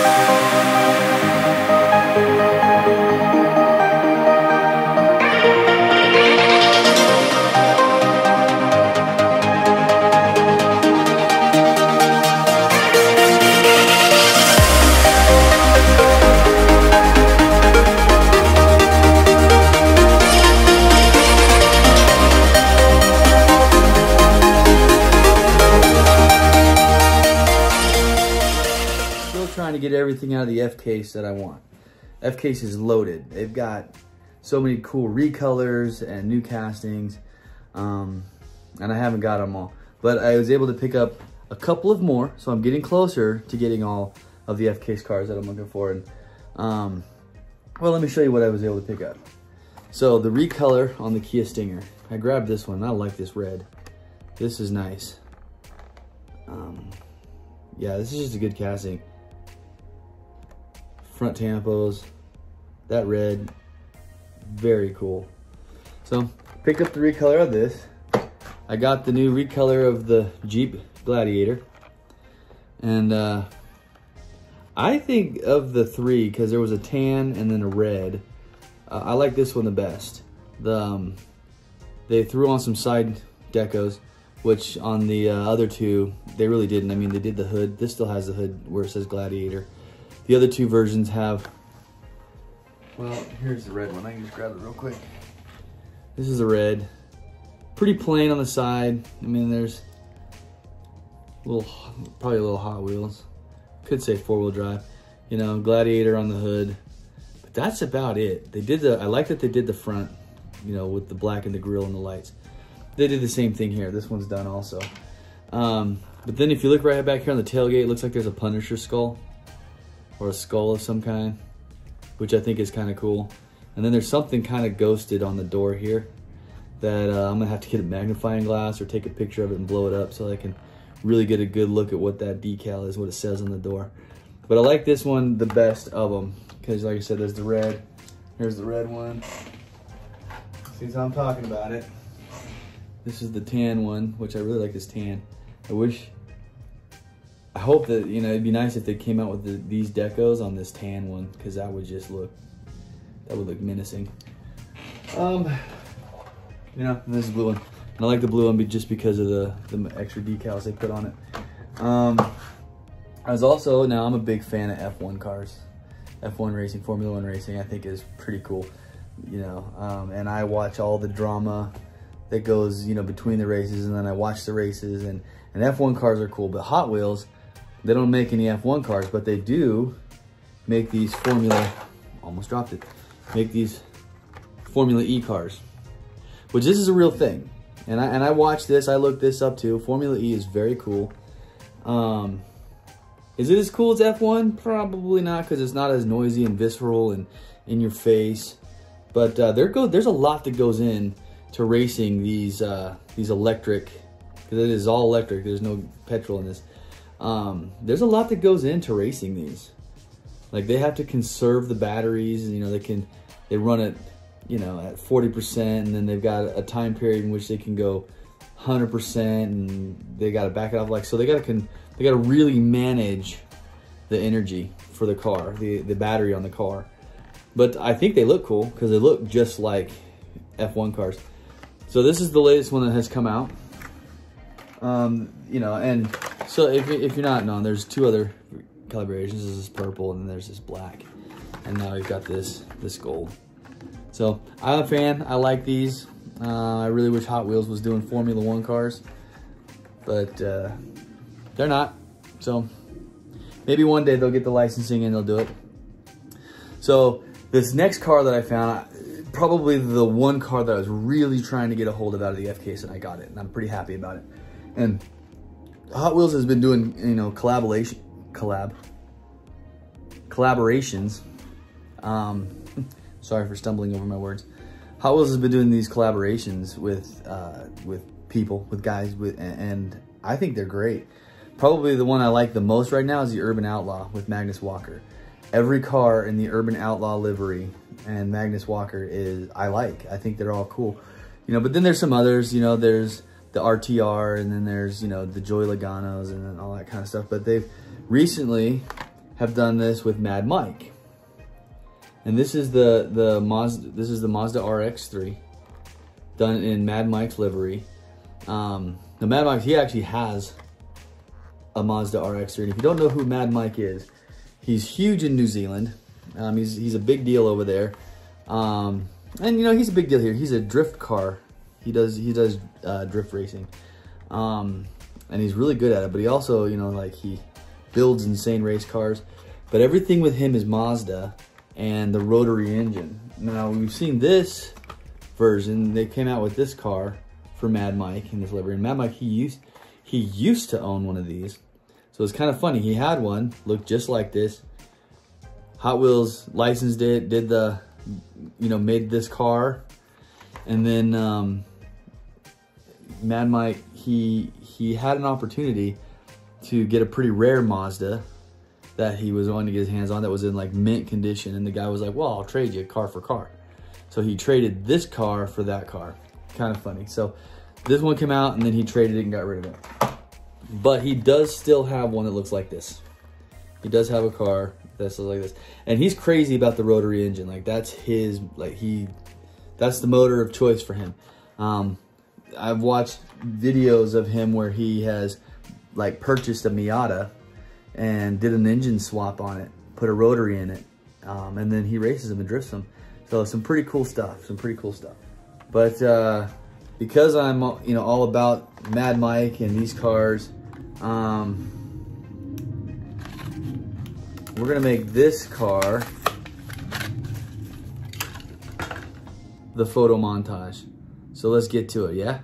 trying to get everything out of the F case that I want. F case is loaded. They've got so many cool recolors and new castings, um, and I haven't got them all. But I was able to pick up a couple of more, so I'm getting closer to getting all of the F case cars that I'm looking for. And um, well, let me show you what I was able to pick up. So the recolor on the Kia Stinger, I grabbed this one. I like this red. This is nice. Um, yeah, this is just a good casting front tampos, that red, very cool. So picked up the recolor of this. I got the new recolor of the Jeep Gladiator. And uh, I think of the three, because there was a tan and then a red, uh, I like this one the best. The um, They threw on some side decos, which on the uh, other two, they really didn't. I mean, they did the hood. This still has the hood where it says Gladiator. The other two versions have, well, here's the red one. I can just grab it real quick. This is the red. Pretty plain on the side. I mean, there's a little, probably a little Hot Wheels. Could say four-wheel drive. You know, Gladiator on the hood. But that's about it. They did the, I like that they did the front, you know, with the black and the grill and the lights. They did the same thing here. This one's done also. Um, but then if you look right back here on the tailgate, it looks like there's a Punisher skull or a skull of some kind, which I think is kind of cool. And then there's something kind of ghosted on the door here that uh, I'm gonna have to get a magnifying glass or take a picture of it and blow it up so I can really get a good look at what that decal is, what it says on the door. But I like this one the best of them because like I said, there's the red. Here's the red one. Since I'm talking about it, this is the tan one, which I really like this tan. I wish I hope that, you know, it'd be nice if they came out with the, these decos on this tan one, because that would just look, that would look menacing. Um, you know, this is blue one. And I like the blue one just because of the, the extra decals they put on it. Um, I was also, now I'm a big fan of F1 cars. F1 racing, Formula One racing, I think is pretty cool, you know, um, and I watch all the drama that goes, you know, between the races and then I watch the races and, and F1 cars are cool, but Hot Wheels, they don't make any F1 cars, but they do make these Formula, almost dropped it, make these Formula E cars, which this is a real thing. And I, and I watched this, I looked this up too. Formula E is very cool. Um, is it as cool as F1? Probably not because it's not as noisy and visceral and in your face. But uh, there go, there's a lot that goes in to racing these uh, these electric, because it is all electric. There's no petrol in this. Um, there's a lot that goes into racing these. Like they have to conserve the batteries, and you know they can they run it, you know, at 40%, and then they've got a time period in which they can go 100%, and they got to back it off. Like so, they got to they got to really manage the energy for the car, the the battery on the car. But I think they look cool because they look just like F1 cars. So this is the latest one that has come out. Um, you know, and so if, if you're not known, there's two other calibrations. This is purple and then there's this black. And now we've got this, this gold. So I'm a fan. I like these. Uh, I really wish Hot Wheels was doing Formula One cars, but uh, they're not. So maybe one day they'll get the licensing and they'll do it. So this next car that I found, probably the one car that I was really trying to get a hold of out of the F case and I got it and I'm pretty happy about it. And Hot Wheels has been doing, you know, collaboration, collab, collaborations. Um, sorry for stumbling over my words. Hot Wheels has been doing these collaborations with uh, with people, with guys, with and I think they're great. Probably the one I like the most right now is the Urban Outlaw with Magnus Walker. Every car in the Urban Outlaw livery and Magnus Walker is I like. I think they're all cool. You know, but then there's some others, you know, there's the RTR and then there's, you know, the Joey Logano's and all that kind of stuff. But they've recently have done this with Mad Mike. And this is the the Mazda this is the Mazda RX-3 done in Mad Mike's livery. Um, the Mad Mike he actually has a Mazda RX-3. And if you don't know who Mad Mike is, he's huge in New Zealand. Um, he's he's a big deal over there. Um, and you know he's a big deal here. He's a drift car. He does he does uh, drift racing, um, and he's really good at it. But he also you know like he builds insane race cars. But everything with him is Mazda and the rotary engine. Now we've seen this version. They came out with this car for Mad Mike in this livery. And Mad Mike he used he used to own one of these. So it's kind of funny. He had one, looked just like this. Hot Wheels licensed it, did the, you know, made this car. And then um, Mad Mike, he, he had an opportunity to get a pretty rare Mazda that he was wanting to get his hands on that was in like mint condition. And the guy was like, well, I'll trade you car for car. So he traded this car for that car. Kind of funny. So this one came out and then he traded it and got rid of it. But he does still have one that looks like this. He does have a car that's like this. And he's crazy about the rotary engine. Like that's his, like he, that's the motor of choice for him. Um, I've watched videos of him where he has like purchased a Miata and did an engine swap on it, put a rotary in it, um, and then he races them and drifts them. So some pretty cool stuff, some pretty cool stuff. But uh, because I'm you know all about Mad Mike and these cars, um, we're gonna make this car the photo montage. So let's get to it, yeah?